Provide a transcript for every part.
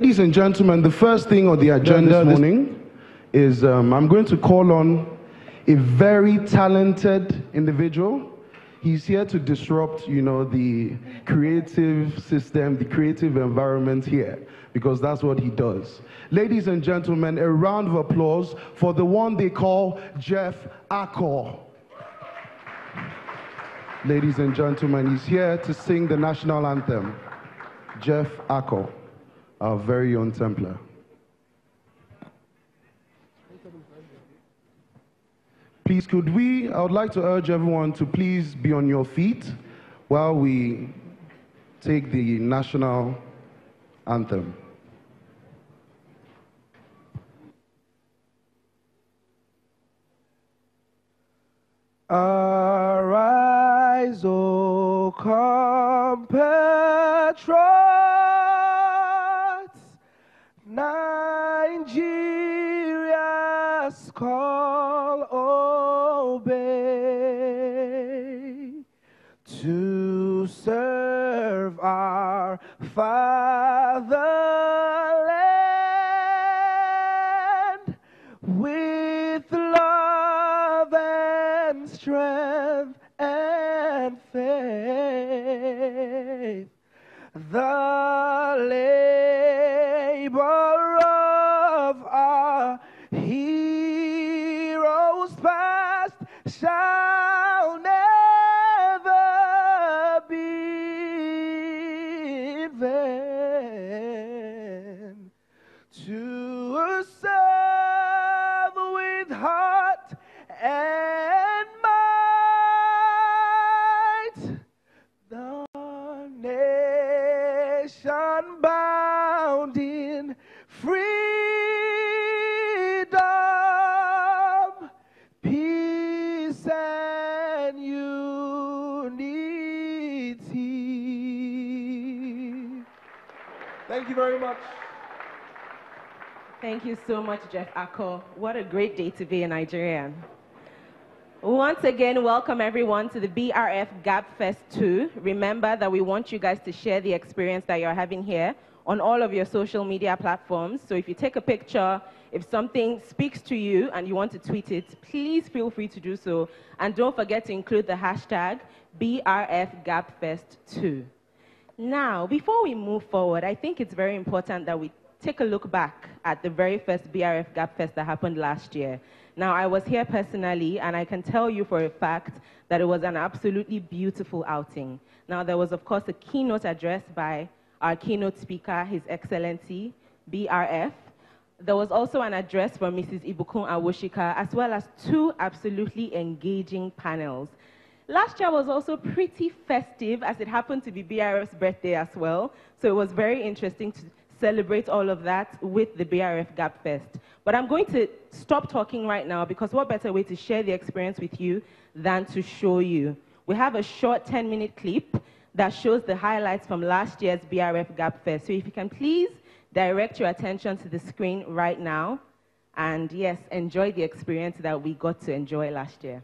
Ladies and gentlemen, the first thing on the agenda this morning is um, I'm going to call on a very talented individual. He's here to disrupt, you know, the creative system, the creative environment here, because that's what he does. Ladies and gentlemen, a round of applause for the one they call Jeff Akoh. Ladies and gentlemen, he's here to sing the national anthem. Jeff Akoh our very own Templar. Please, could we, I would like to urge everyone to please be on your feet while we take the national anthem. Arise, O compatriots, call obey to serve our fatherland with love and strength nation bound in freedom, peace, and unity. Thank you very much. Thank you so much, Jeff Akoh. What a great day to be a Nigerian. Once again, welcome everyone to the BRF Gabfest 2. Remember that we want you guys to share the experience that you're having here on all of your social media platforms. So if you take a picture, if something speaks to you and you want to tweet it, please feel free to do so. And don't forget to include the hashtag BRFGabfest2. Now, before we move forward, I think it's very important that we take a look back at the very first BRF Gabfest that happened last year. Now, I was here personally, and I can tell you for a fact that it was an absolutely beautiful outing. Now, there was, of course, a keynote address by our keynote speaker, His Excellency, BRF. There was also an address from Mrs. Ibukun Awosika, as well as two absolutely engaging panels. Last year was also pretty festive, as it happened to be BRF's birthday as well. So it was very interesting to celebrate all of that with the BRF Gabfest. But I'm going to stop talking right now because what better way to share the experience with you than to show you? We have a short 10 minute clip that shows the highlights from last year's BRF Gabfest. So if you can please direct your attention to the screen right now and yes, enjoy the experience that we got to enjoy last year.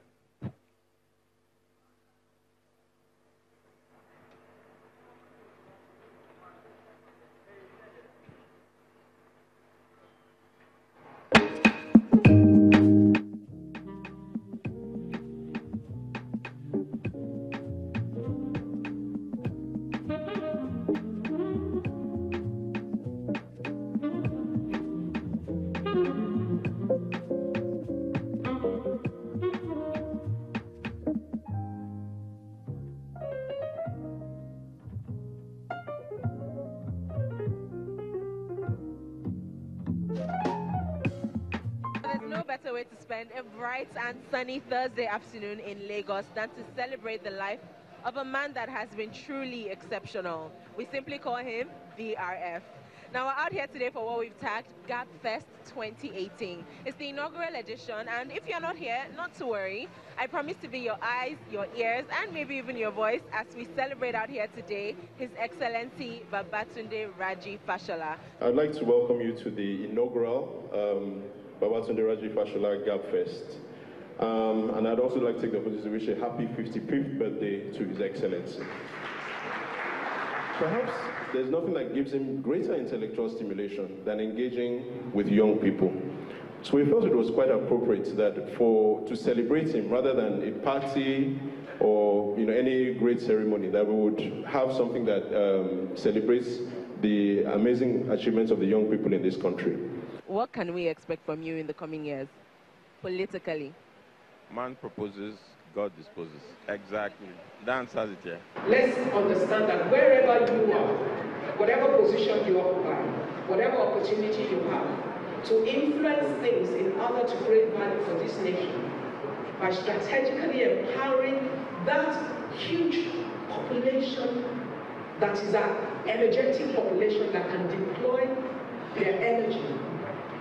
Spend a bright and sunny Thursday afternoon in Lagos than to celebrate the life of a man that has been truly exceptional. We simply call him BRF. Now, we're out here today for what we've tagged Gap Fest 2018. It's the inaugural edition, and if you're not here, not to worry. I promise to be your eyes, your ears, and maybe even your voice as we celebrate out here today His Excellency Babatunde Raji Fashola. I'd like to welcome you to the inaugural um, Babatunde Raji Fashola Gabfest. Um, and I'd also like to take the opportunity to wish a happy 55th birthday to His Excellency. Perhaps there's nothing that gives him greater intellectual stimulation than engaging with young people. So we felt it was quite appropriate that for to celebrate him rather than a party or you know any great ceremony that we would have something that um, celebrates the amazing achievements of the young people in this country. What can we expect from you in the coming years, politically? Man proposes, God disposes. Exactly. That answers it, yeah. Let's understand that wherever you are, whatever position you occupy, whatever opportunity you have, to influence things in order to create value for this nation by strategically empowering that huge population that is an energetic population that can deploy their energy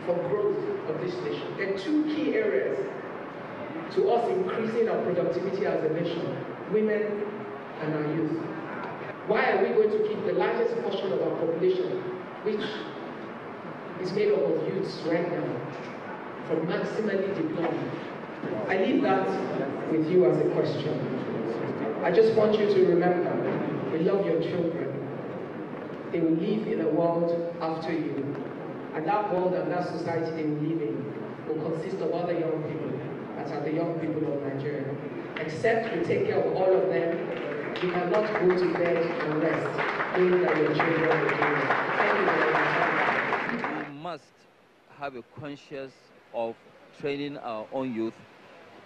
for growth of this nation. There are two key areas to us increasing our productivity as a nation, women and our youth. Why are we going to keep the largest portion of our population, which is made up of youths right now, from maximally deploying? I leave that with you as a question. I just want you to remember, we love your children. They will live in a world after you. And that world and that society they will live in will consist of other young people that are the young people of Nigeria. Except we take care of all of them, you cannot go to bed and rest knowing that your children will do. Thank you very much. We must have a conscious of training our own youth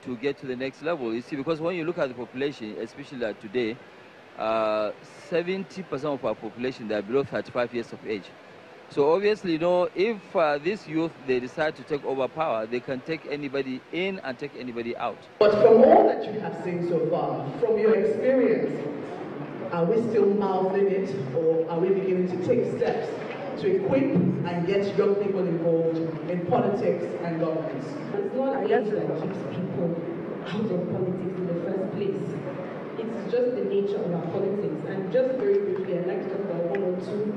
to get to the next level. You see, because when you look at the population, especially like today, 70% uh, of our population, they are below 35 years of age. So obviously, you know, if uh, this youth, they decide to take over power, they can take anybody in and take anybody out. But from all that you have seen so far, from your experience, are we still mouthing it or are we beginning to take steps to equip and get young people involved in politics and governance? It's not age that keeps people out of politics in the first place. It's just the nature of our politics. And just very briefly, I'd like to talk about one or two,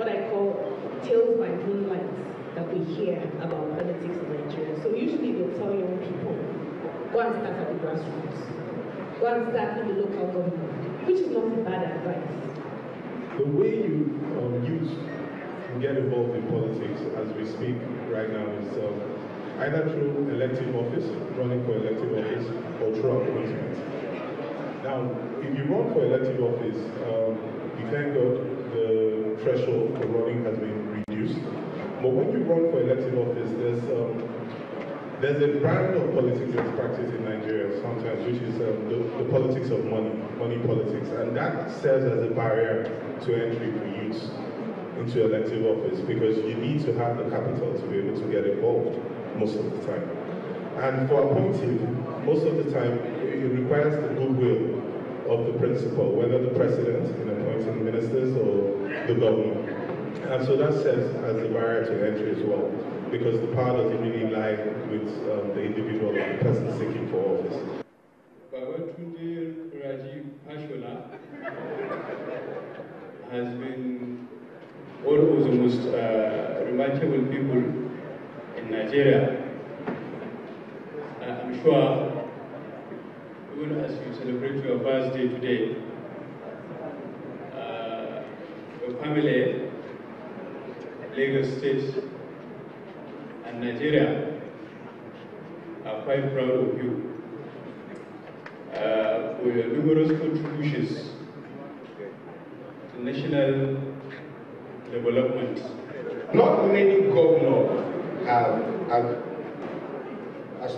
what I call tales by moonlight that we hear about politics in Nigeria. So usually they'll tell young people, go and start at the grassroots. Go and start in the local government, which is not bad advice. The way you um, use can get involved in politics as we speak right now is um, either through elective office, running for elective office, or through appointment. Now, if you run for elective office, um, you God the threshold for running has been reduced. but when you run for elective office, there's um, there's a brand of politics that's practiced in Nigeria sometimes, which is um, the, the, politics of money, money politics, and that serves as a barrier to entry for youths into elective office because you need to have the capital to be able to get involved most of the time. And for appointing, most of the time, it requires the goodwill of the principal, whether the president in appointing ministers or the governor. And so that serves as a barrier to entry as well, because the power doesn't really lie with um, the individual or the person seeking for office. Babatunde Raji Fashola has been one of the most uh, remarkable people in Nigeria. Uh, I'm sure, even as you celebrate today, uh, your family Lagos State and Nigeria are quite proud of you uh, for your numerous contributions to national development. Not many governors have, have,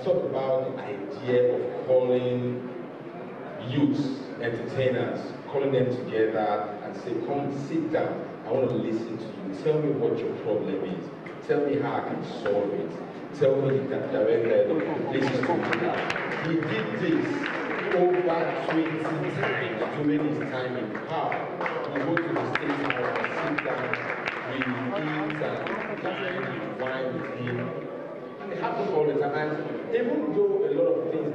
talked about the idea of calling entertainers, calling them together and say, come sit down I want to listen to you. Tell me what your problem is. Tell me how I can solve it. Tell me the direct places to do He did this over 20 times during his time in power. He go to the state house and sit down with eat and dine and wine with him. It happens all the time. And even though a lot of things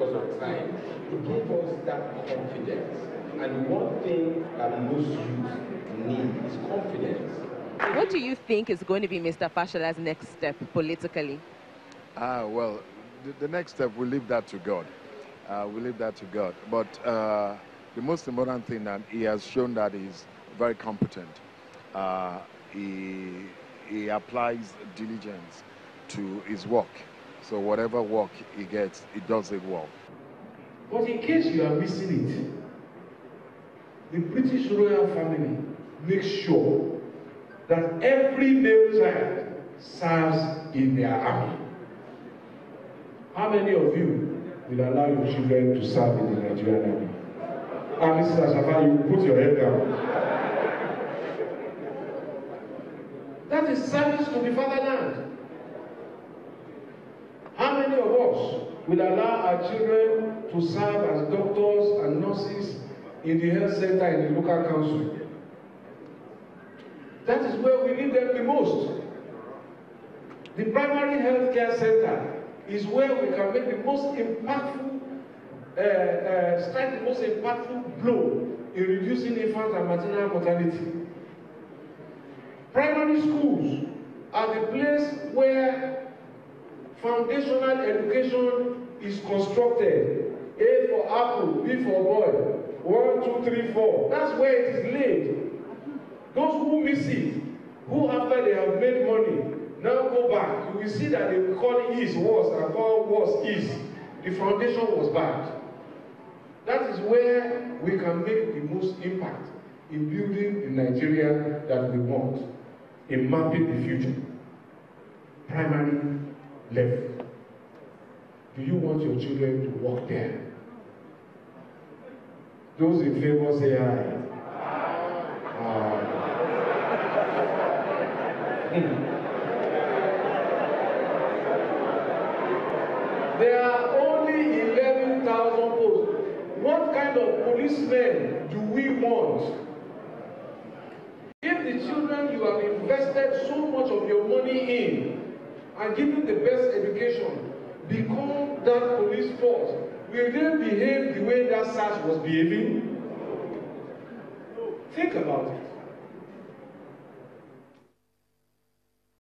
didn't because of time, it gave us that confidence. And one thing that most youth need is confidence. What do you think is going to be Mr. Fashola's next step politically? Ah, well, the, the, next step, we leave that to God. Uh, we leave that to God. But uh, the most important thing that he has shown that he's very competent. Uh, he, he applies diligence to his work. So whatever work he gets, he does it well. But in case you are missing it, the British royal family makes sure that every male child serves in their army. How many of you will allow your children to serve in the Nigerian army? Ah, and Mrs. Ashafa, you put your head down. That is service to the fatherland. Many of us will allow our children to serve as doctors and nurses in the health center in the local council? That is where we need them the most. The primary health care center is where we can make the most impactful, uh, uh, strike the most impactful blow in reducing infant and maternal mortality. Primary schools are the place where foundational education is constructed. A for apple, B for boy. One, two, three, four. That's where it is laid. Those who miss it, who after they have made money, now go back, you will see that they call is was and call was is. The foundation was bad. That is where we can make the most impact in building the Nigeria that we want, in mapping the future. Primary level. Do you want your children to work there? Those in favor say aye. Aye. There are only 11,000 posts. What kind of policemen do we want? If the children you have invested so much of your money in and given the best education become that police force, will they behave the way that SARS was behaving? Think about it.